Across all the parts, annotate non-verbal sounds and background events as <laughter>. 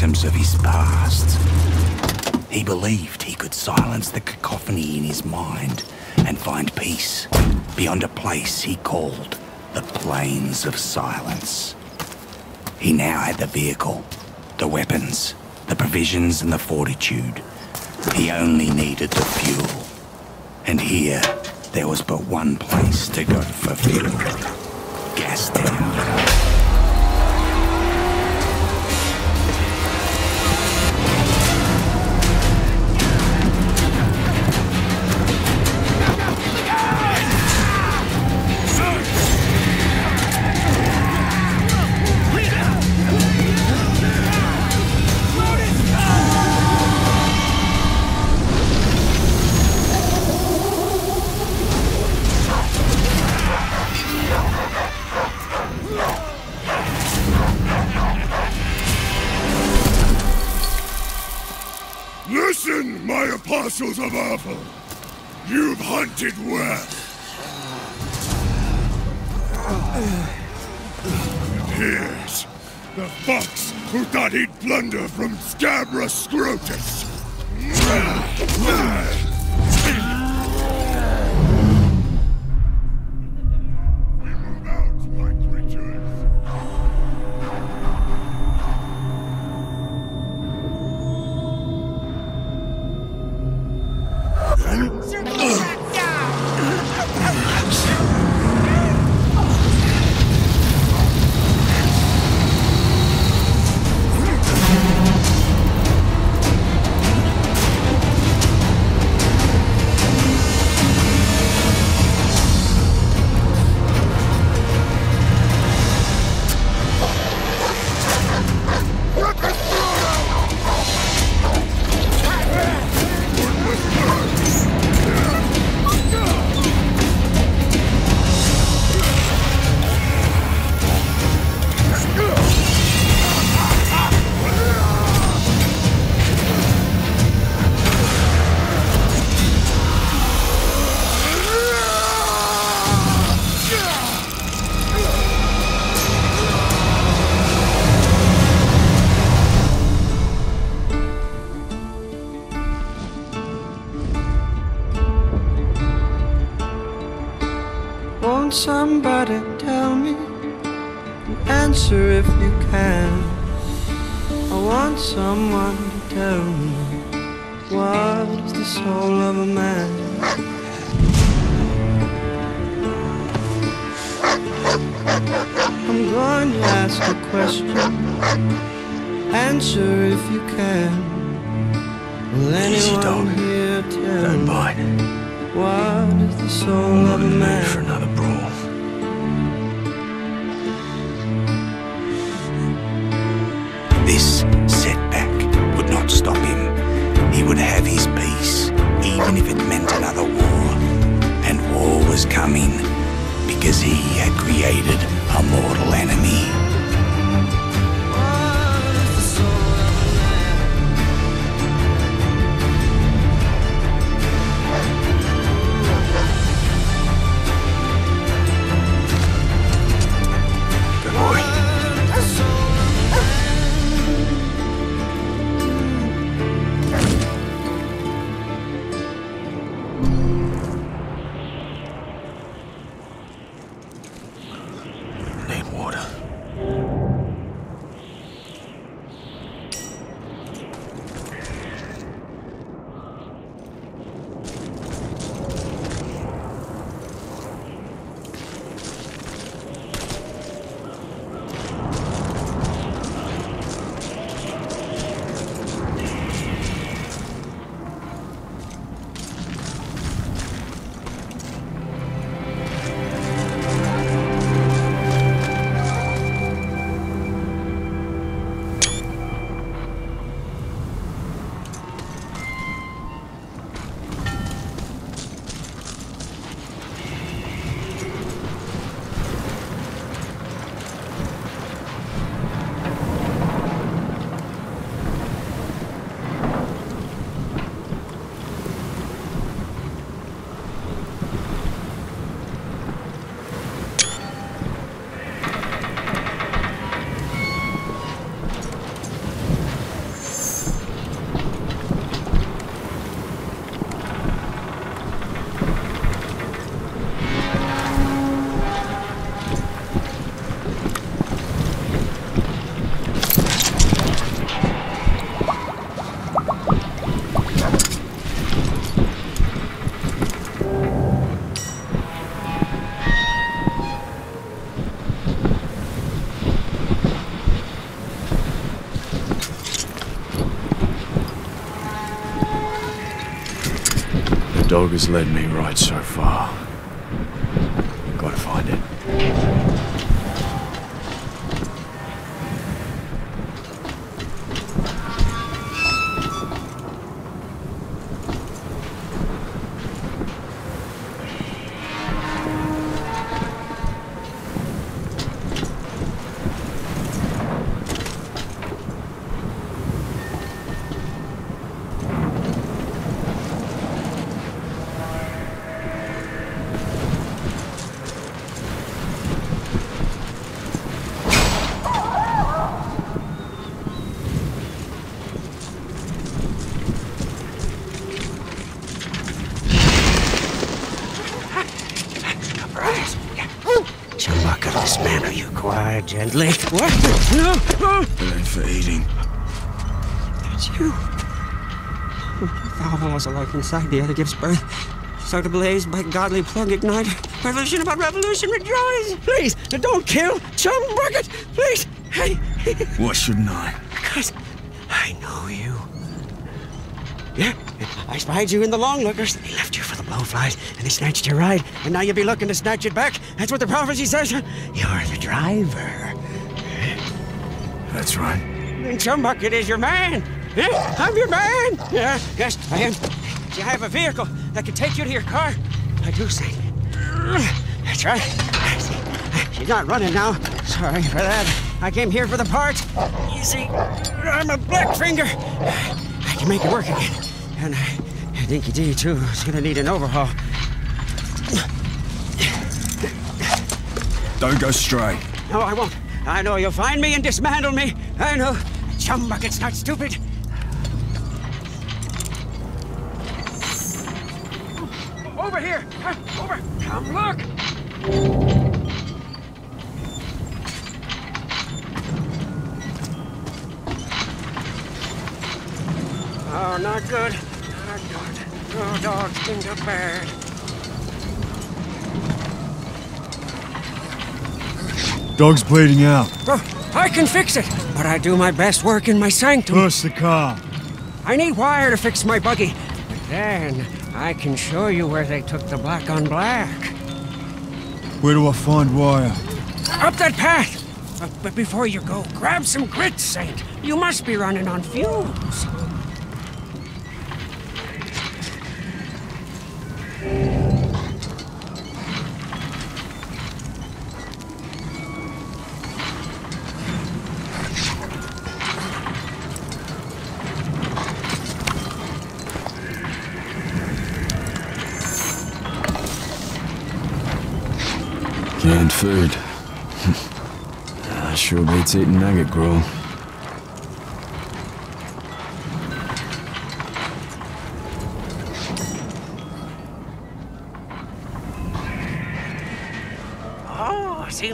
of his past. He believed he could silence the cacophony in his mind and find peace beyond a place he called the Plains of Silence. He now had the vehicle, the weapons, the provisions and the fortitude. He only needed the fuel. And here, there was but one place to go for fuel. Gastown. Listen, of Apple! You've hunted well. And here's the fox who thought he'd plunder from Scabrous Scrotus. Won't somebody tell me? Answer if you can. I want someone to tell me what is the soul of a man. I'm going to ask a question. Answer if you can. Will Easy, anyone dog. here tell Don't me bite. what is the soul I'm of a in the mood man? for another would have his peace, even if it meant another war. And war was coming because he had created a mortal enemy. Dog has led me right so far. Gotta find it. Right. Chumbucket, this man, are you quiet, gently? What? No, no! It for eating. It's you. Valhalla was alive inside the other gives birth. Start ablaze by godly plug ignite. Revolution about revolution rejoice! Please, don't kill Chumbucket! Please! Hey! Why shouldn't I? Because I know you. Yeah, I spied you in the long lookers. They left you for the blowflies, and they snatched your ride, and now you'll be looking to snatch it back. That's what the prophecy says. You're the driver. That's right. And Chumbucket is your man. Yeah, I'm your man. Yeah, yes, I am. Do you have a vehicle that can take you to your car? I do, Saint. That's right. She's not running now. Sorry for that. I came here for the part. You see, I'm a Blackfinger. I can make it work again. And Dinki-Di, too, is gonna need an overhaul. Don't go stray. No, I won't. I know you'll find me and dismantle me. I know. Chumbucket's not stupid. Over here! Over! Come look! Oh, not good. Dogs. Dog's bleeding out. Oh, I can fix it, but I do my best work in my sanctum. Push the car. I need wire to fix my buggy. But then I can show you where they took the black on black. Where do I find wire? Up that path! But, but before you go, grab some grit, Saint. You must be running on fumes. Canned food. <laughs> Ah, sure beats eating maggot gruel.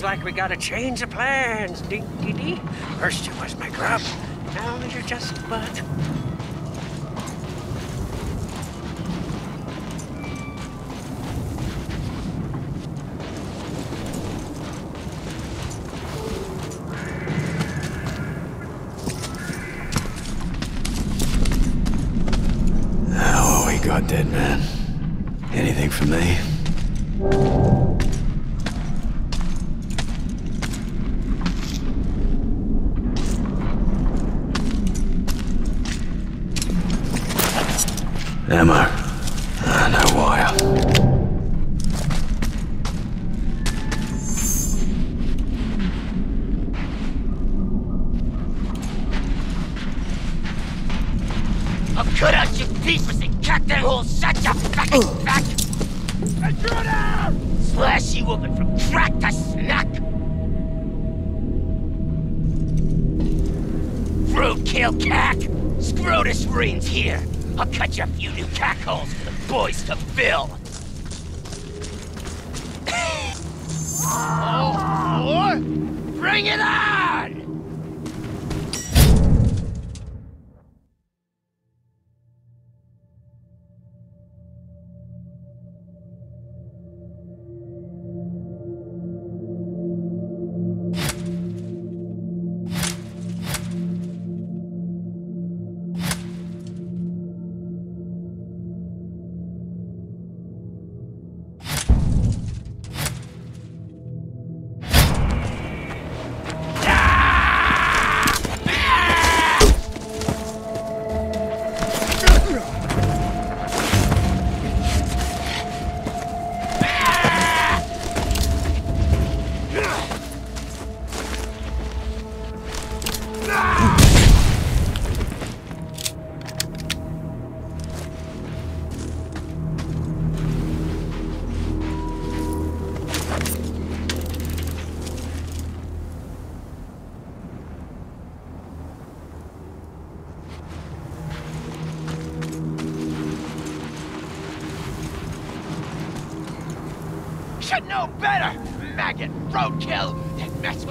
Seems like we got a change of plans, Dinki-Di. First you was my grub, now you're just butt. You open from crack to snack. Roadkill cack! Scrotus Marines here. I'll cut you a few new cack holes for the boys to fill. <coughs> oh? Bring it on!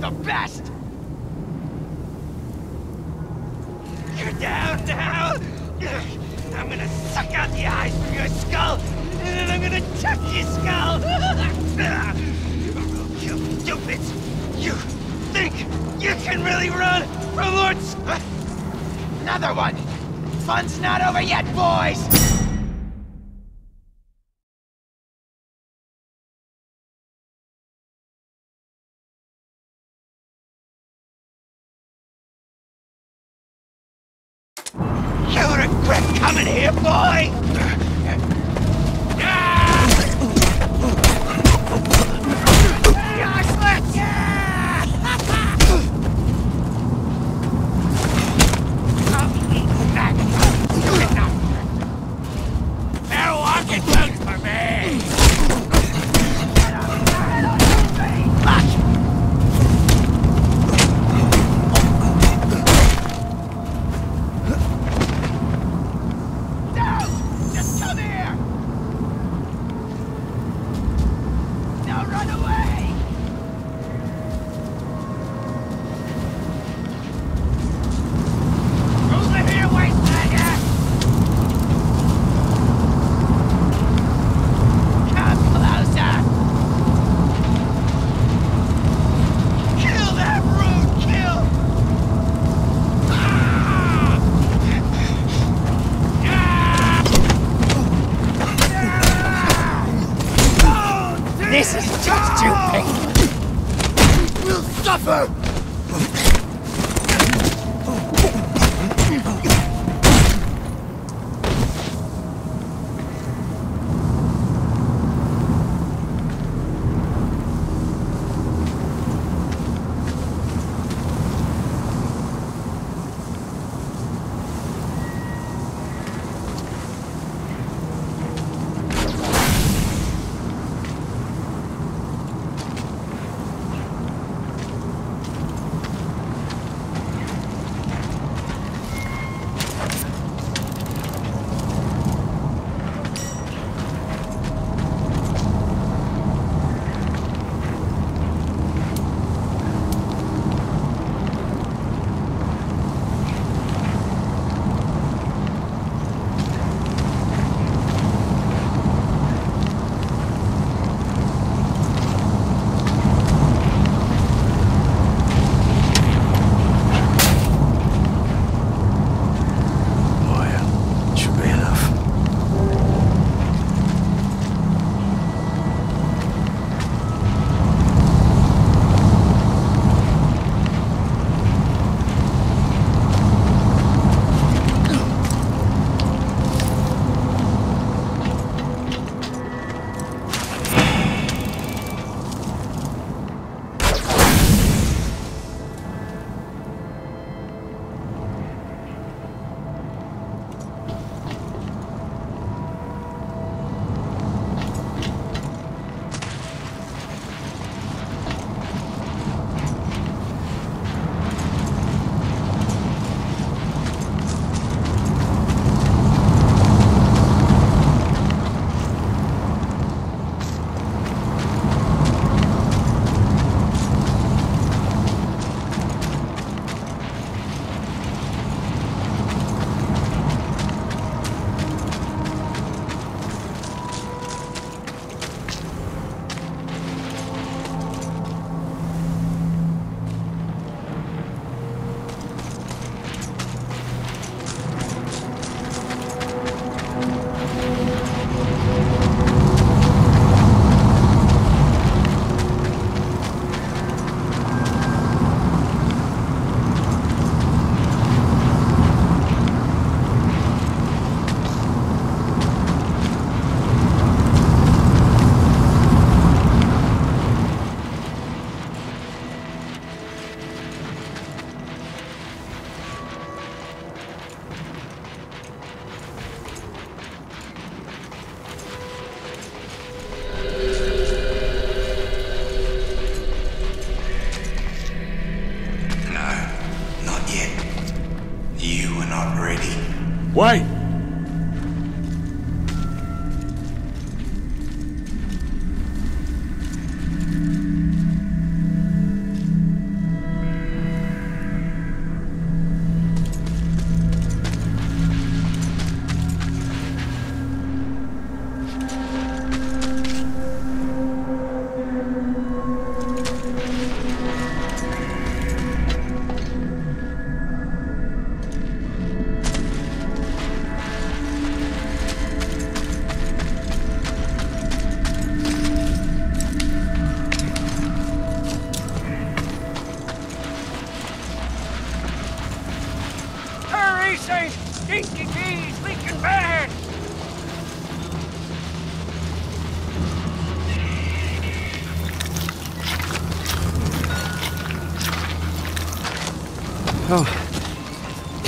The best! You're down now! I'm gonna suck out the eyes from your skull, and then I'm gonna chuck your skull! you stupids! You think you can really run from Lord... Another one! Fun's not over yet, boys! Suffer!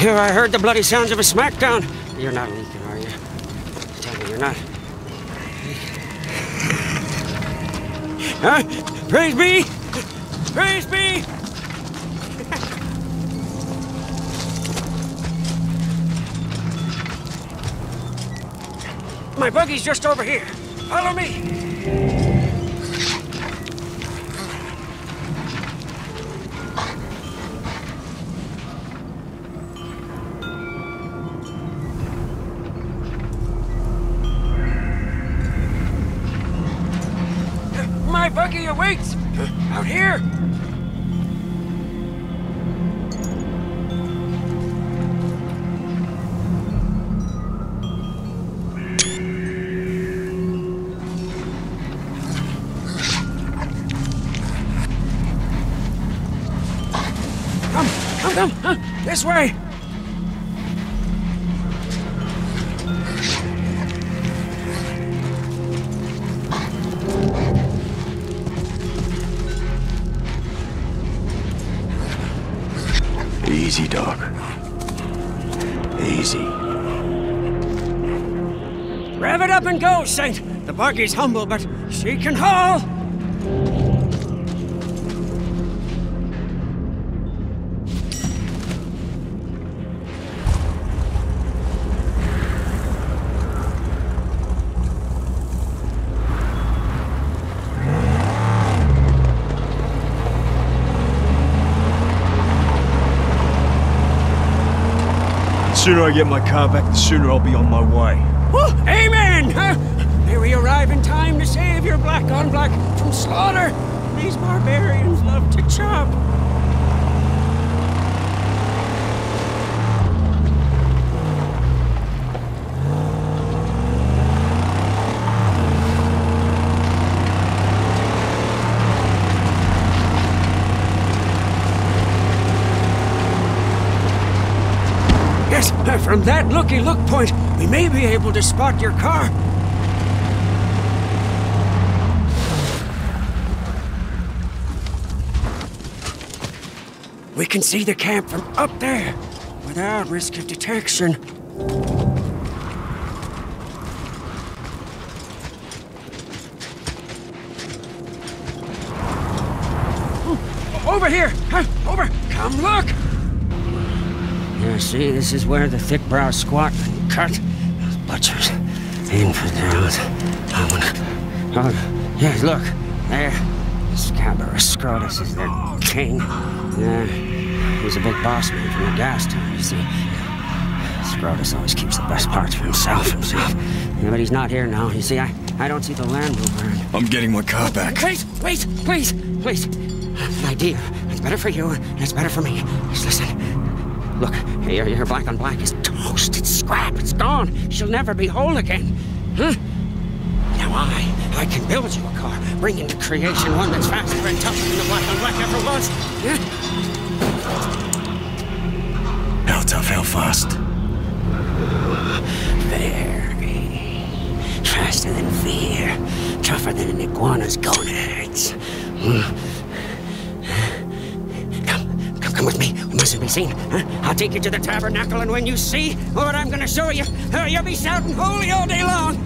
Here, I heard the bloody sounds of a smackdown. You're not leaking, are you? Tell me you're not. Huh? Praise be! Praise be! <laughs> My buggy's just over here. Follow me. Here! Come, come, come! This way! Saint! The buggy's humble, but she can haul! The sooner I get my car back, the sooner I'll be on my way. Woo, amen! Huh? May we arrive in time to save your black on black from slaughter! These barbarians love to chop. Yes, from that looky look point, we may be able to spot your car. We can see the camp from up there without risk of detection. Over here! Over! Come look! Yeah, see, this is where the thick brow squat and cut. Those butchers. Infidels. I wanna... Oh, yeah, look. There. Scabrous Scrotus is their king. Yeah. He's a big boss man from the Gastown, you see. Scrotus always keeps the best parts for himself, himself. Yeah, but he's not here now. You see, I, I don't see the land mover. and- I'm getting my car back. Wait, wait, please, please. An idea. It's better for you, and it's better for me. Just listen. Look, your, your black on black is toast. It's scrap. It's gone. She'll never be whole again. Huh? Now I, I can build you a car, bring into creation one that's faster and tougher than the black on black ever was. Yeah? How tough, how fast? Very. Faster than fear. Tougher than an iguana's gonads. Hmm. Come, with me. We mustn't be seen. Huh? I'll take you to the tabernacle, and when you see what I'm gonna show you, uh, you'll be shouting holy all day long.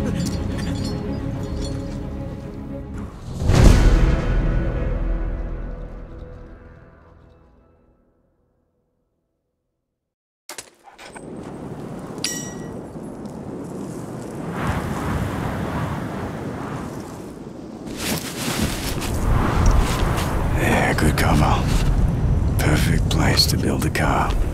Good cover. To build a car.